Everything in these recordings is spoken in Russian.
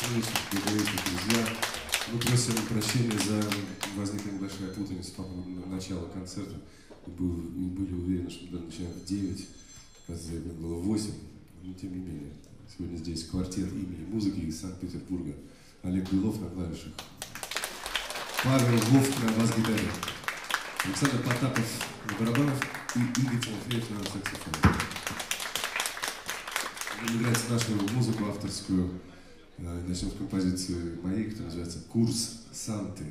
Приветствую, друзья. Мы просим прощения за возникла небольшая путаница по поводу начала концерта. Мы был- мы были уверены, что мы начинаем в 9, оказывается, было 8. Но тем не менее, сегодня здесь квартет имени музыки из Санкт-Петербурга. Олег Белов на клавишах. Павел Вовк на бас-гитаре. Александр Потапов на барабанах и Игорь Тимофеев на саксофоне. Играть нашу музыку авторскую. Э, Начнем с композиции моей, которая называется «Курс Санты».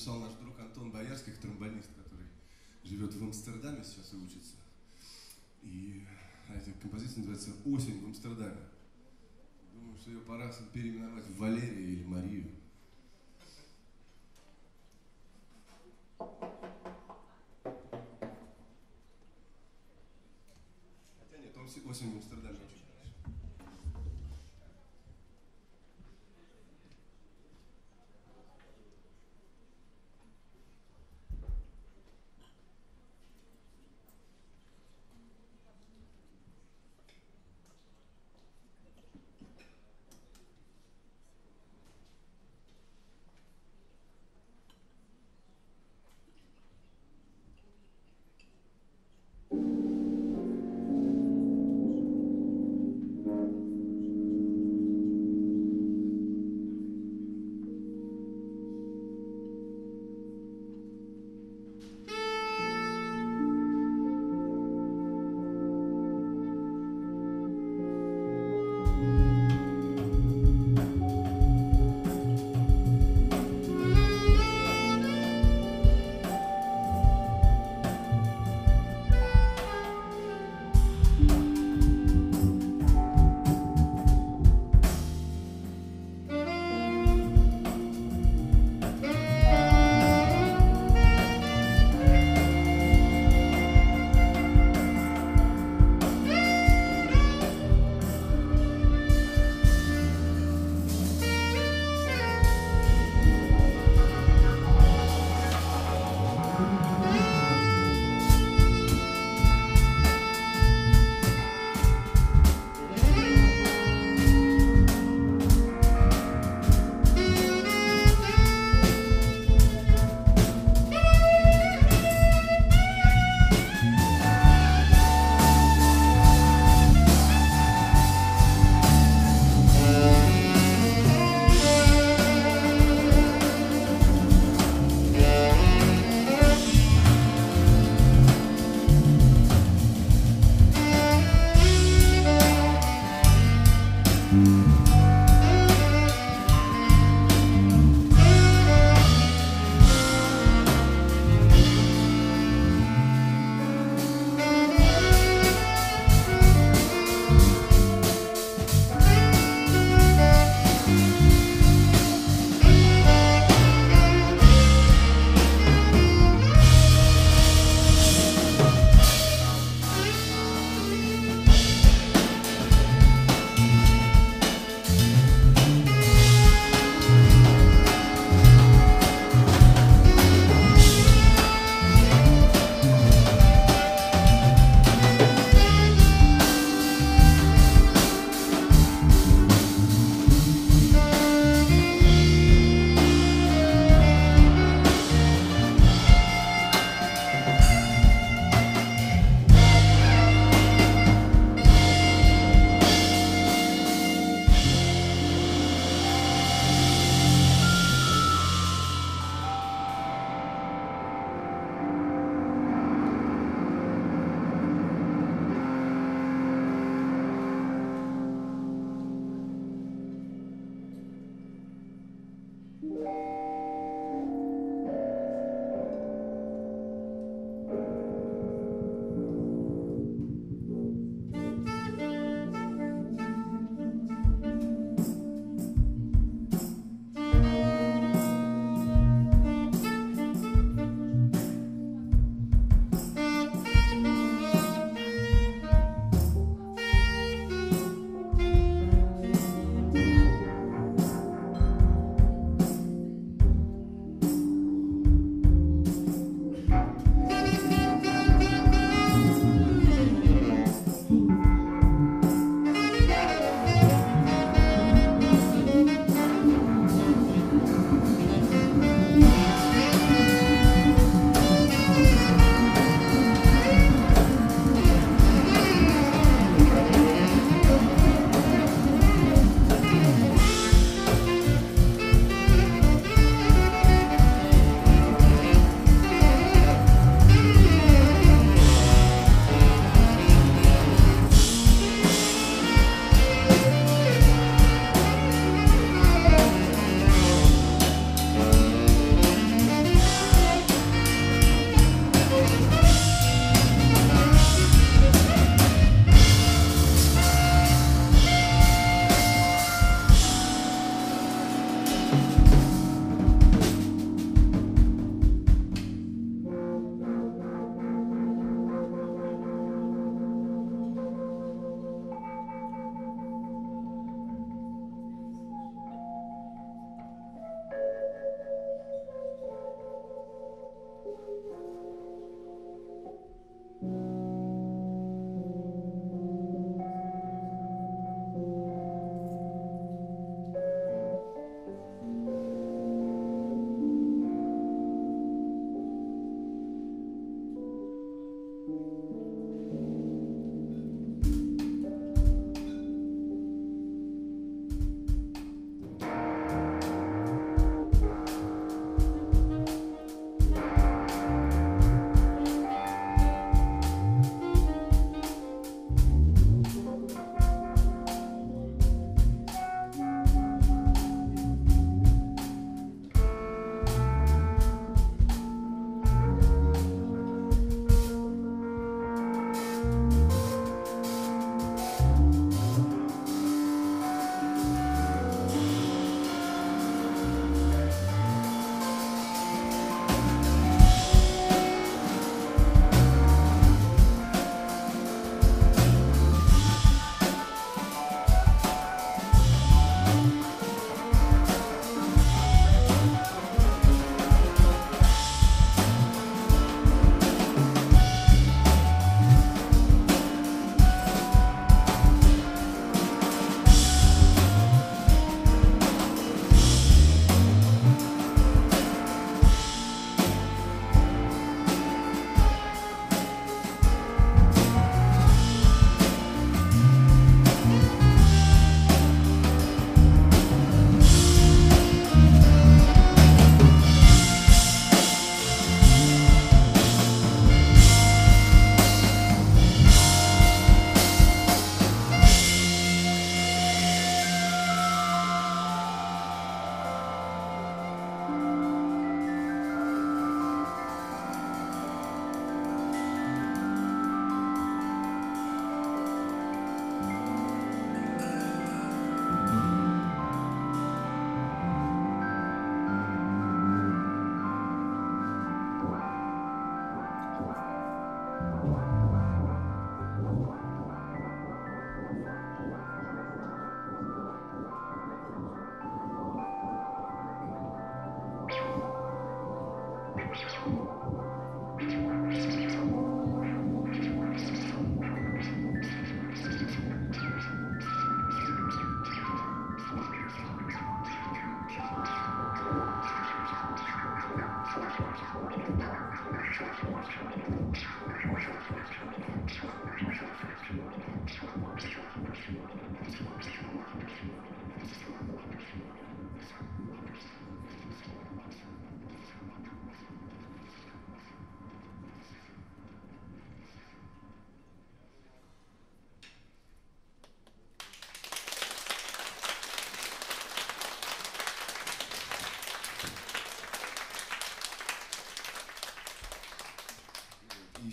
Написал наш друг Антон Боярских, тромбонист, который живет в Амстердаме сейчас и учится. И эта композиция называется «Осень в Амстердаме». Думаю, что ее пора переименовать в Валерию или Марию. Хотя нет, осень в Амстердаме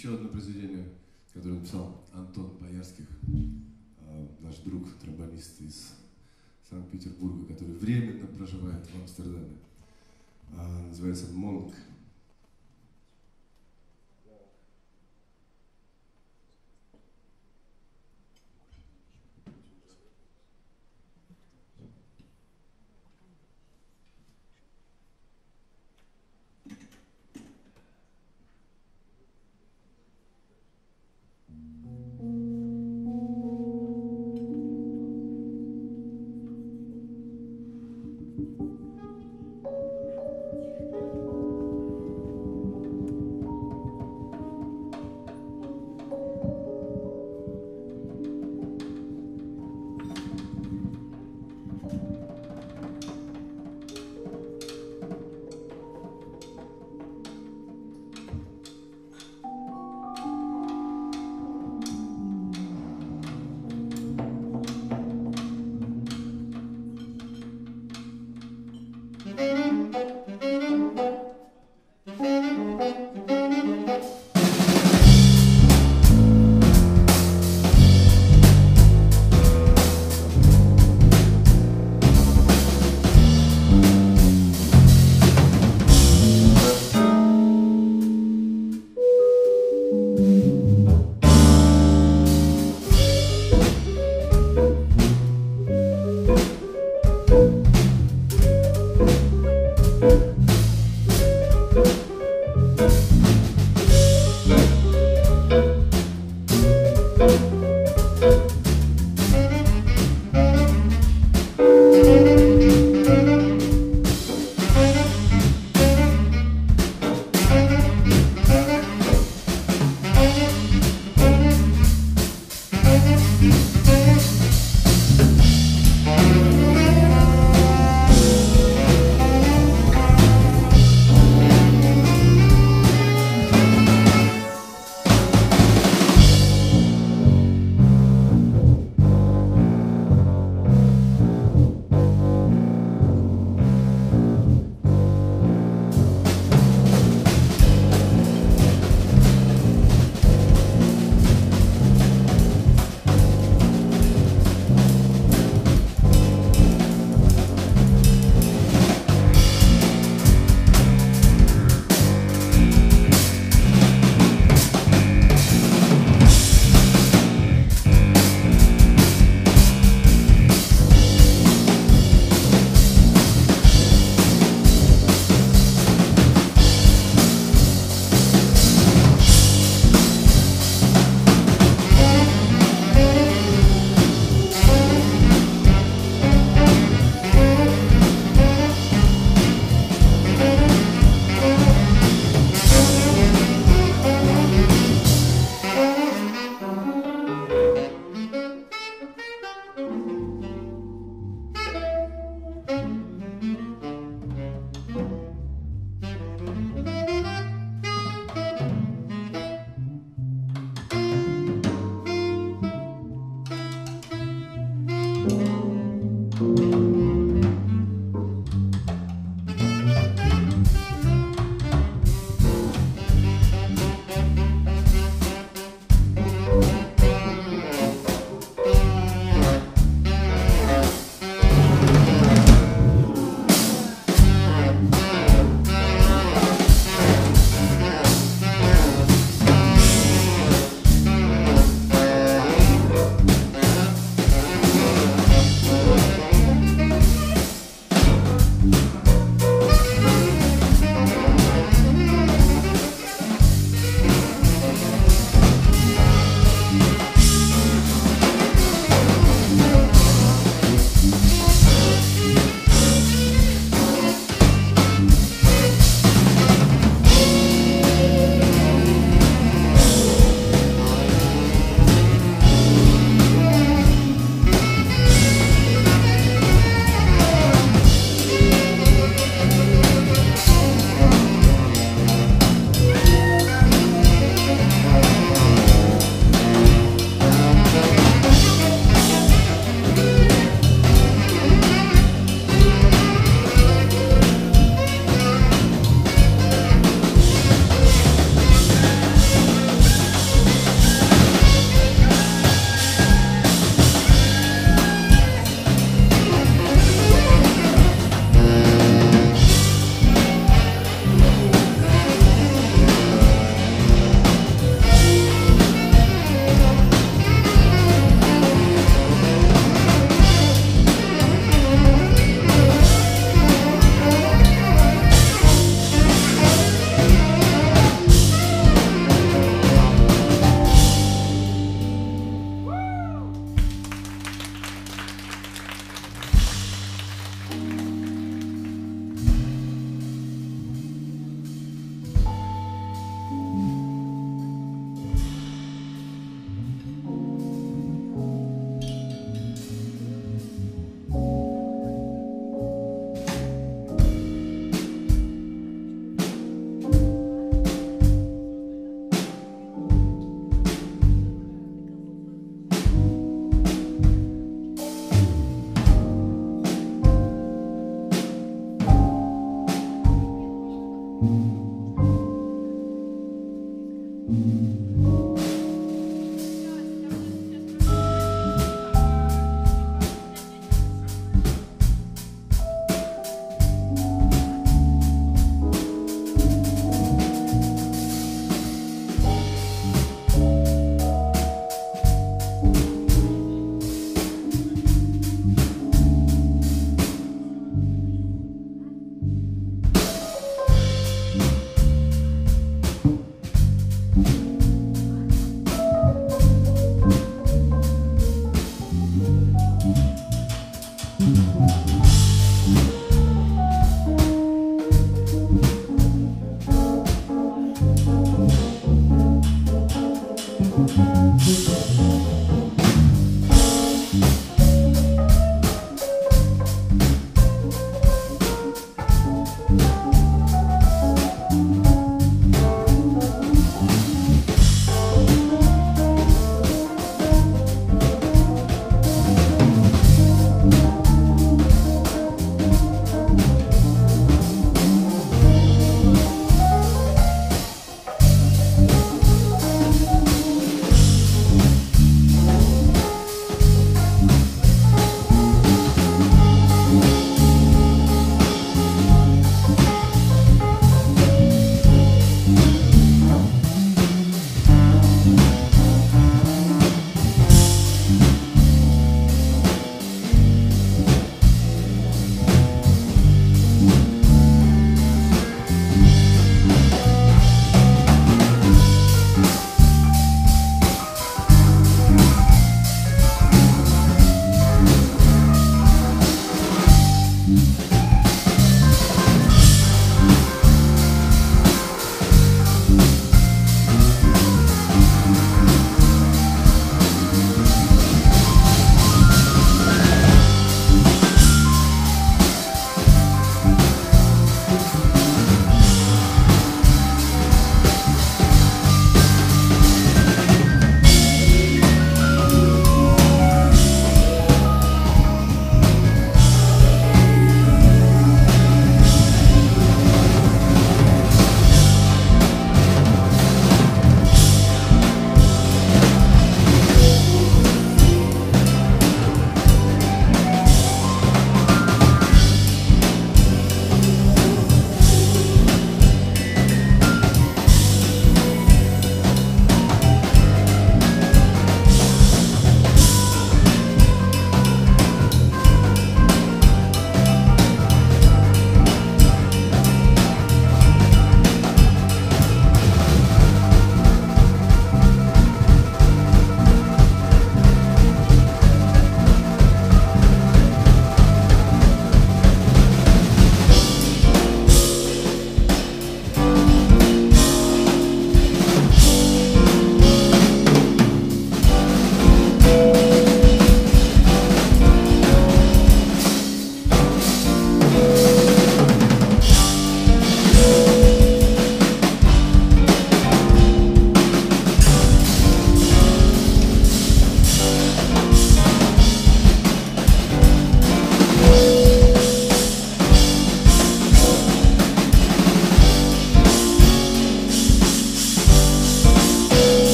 еще одно произведение, которое написал Антон Боярских, э, наш друг, тромбонист из Санкт-Петербурга, который временно проживает в Амстердаме. Э, называется «Монг».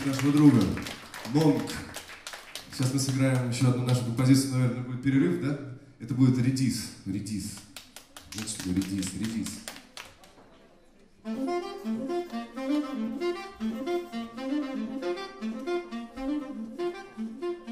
памятник нашего друга. Монг. Сейчас мы сыграем еще одну нашу композицию, наверное, будет перерыв, да? Это будет редис. Редис. Вот что редис, редис. Thank you.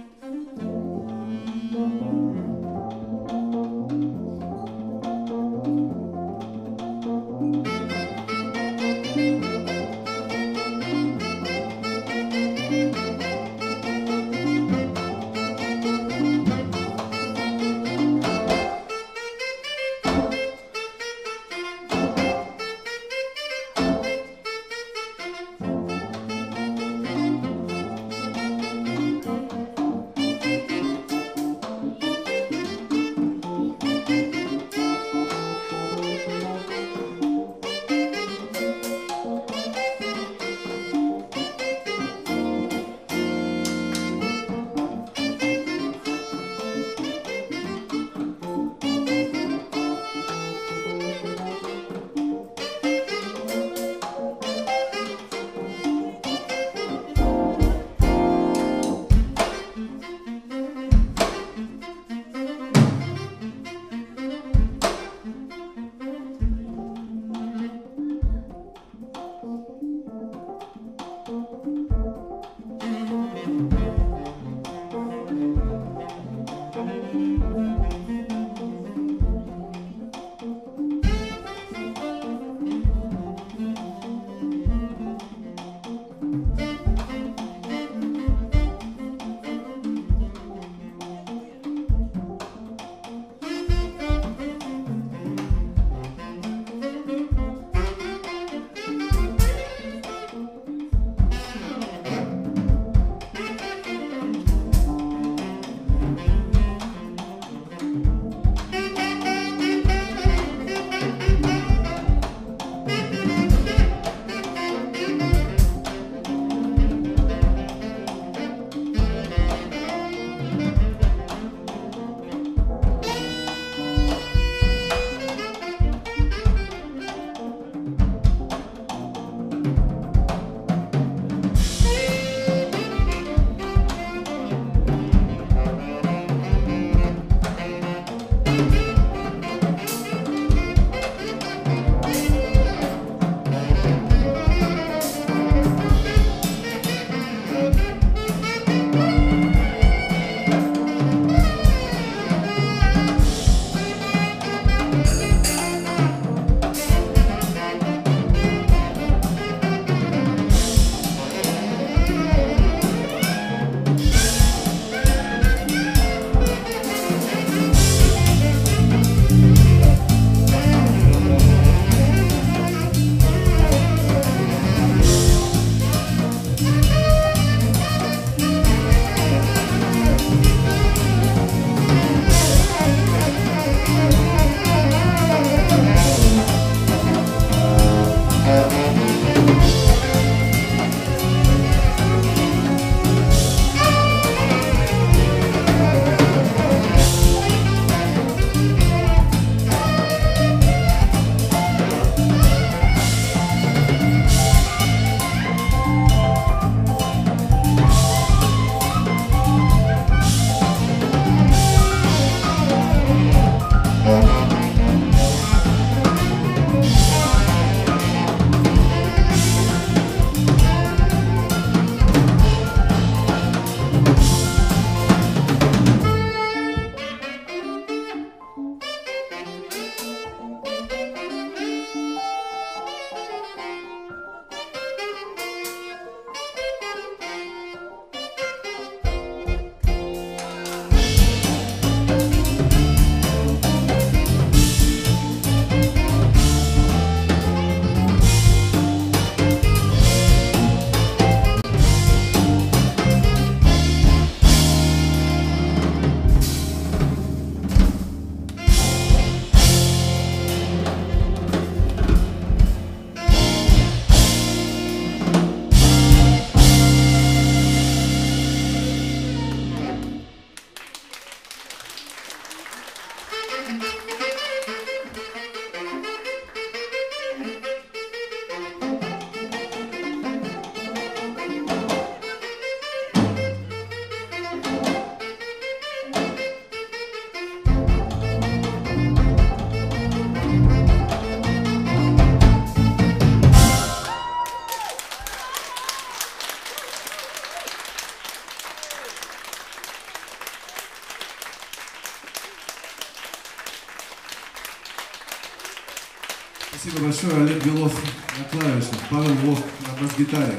Белов на клавишах, Павел Вов на бас-гитаре,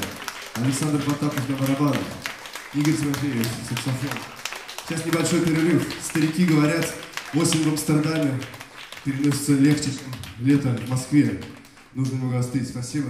Александр Потапов на барабанах, Игорь Тимофеевич, саксофон. Сейчас небольшой перерыв. Старики говорят, осень в Амстердаме переносится легче, чем лето в Москве. Нужно немного остыть. Спасибо.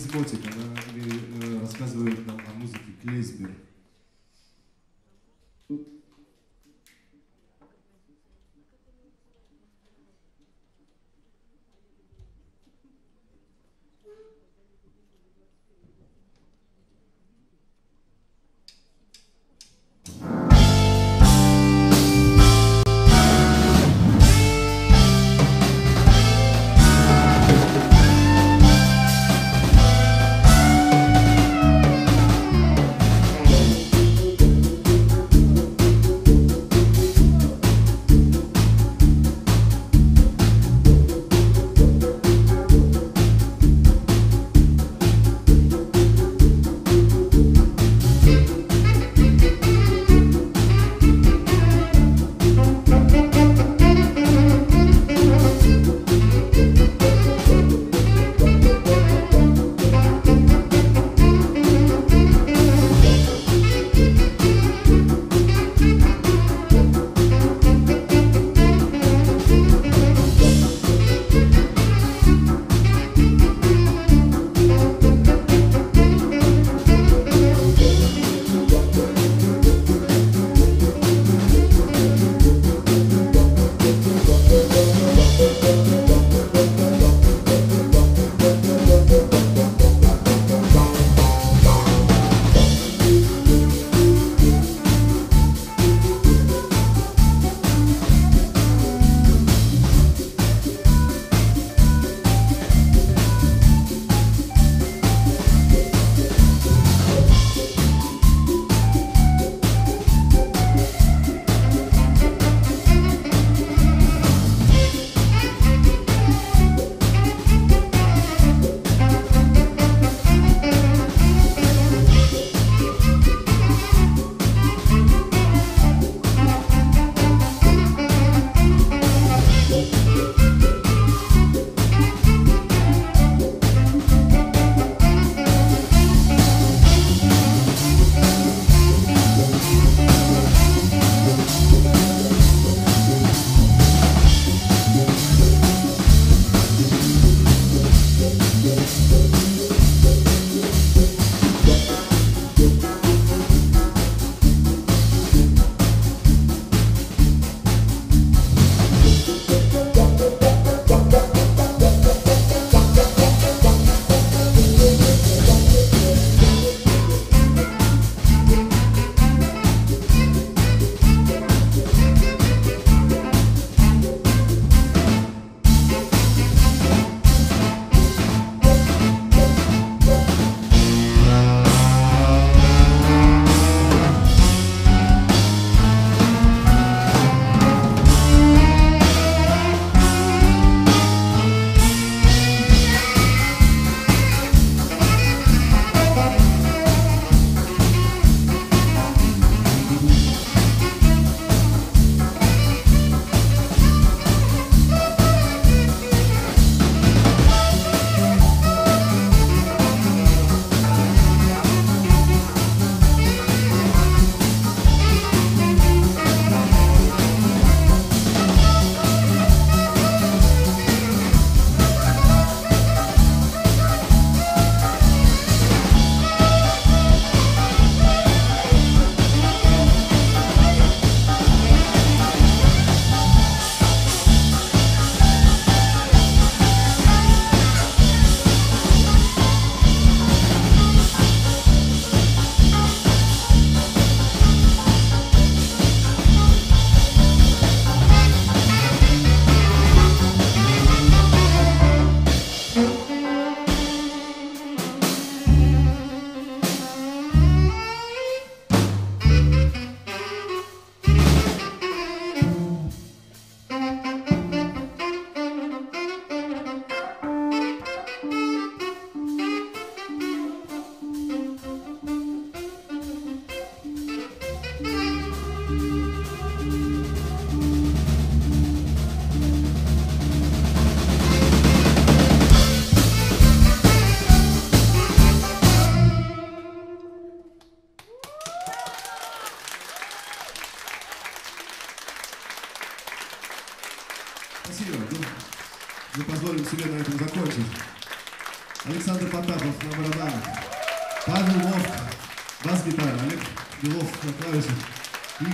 Называется «Клизмотик».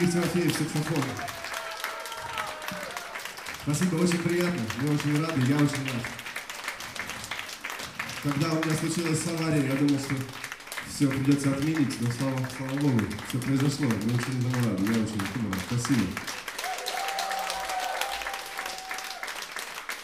Игорь Тимофеев, саксофон. Спасибо, очень приятно. Мы очень рады, я очень рад. Когда у меня случилась авария, я думал, что все придется отменить, но слава, слава Богу, все произошло. Мы очень этому рады, я очень рад. Спасибо.